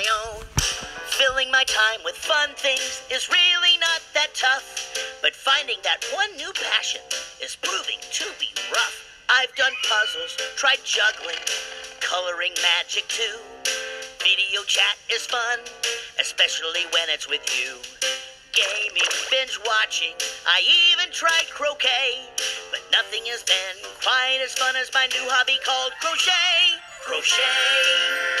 my own. Filling my time with fun things is really not that tough. But finding that one new passion is proving to be rough. I've done puzzles, tried juggling, coloring magic too. Video chat is fun, especially when it's with you. Gaming, binge watching, I even tried croquet. But nothing has been quite as fun as my new hobby called crochet. Crochet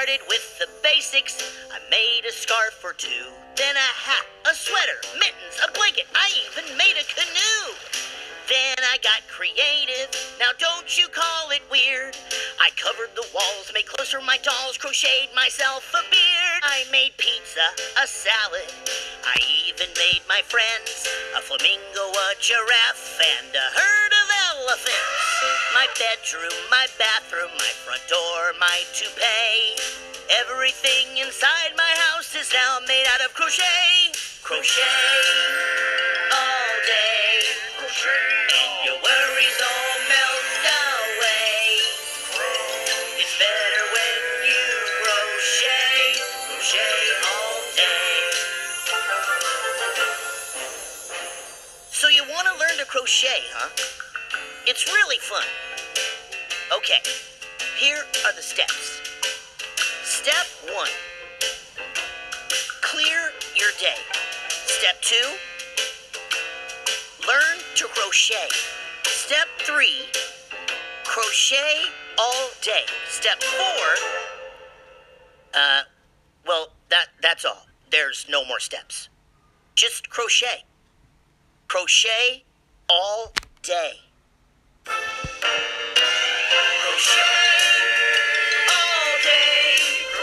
started with the basics. I made a scarf or two, then a hat, a sweater, mittens, a blanket. I even made a canoe. Then I got creative. Now don't you call it weird? I covered the walls, made clothes for my dolls, crocheted myself a beard. I made pizza, a salad. I even made my friends a flamingo, a giraffe, and a. My bedroom, my bathroom, my front door, my toupee. Everything inside my house is now made out of crochet. Crochet all day. And your worries all melt away. It's better when you crochet. Crochet all day. So you want to learn to crochet, huh? It's really fun. Okay, here are the steps. Step one clear your day. Step two learn to crochet. Step three crochet all day. Step four uh, well, that, that's all. There's no more steps. Just crochet. Crochet all day.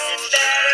Sit down.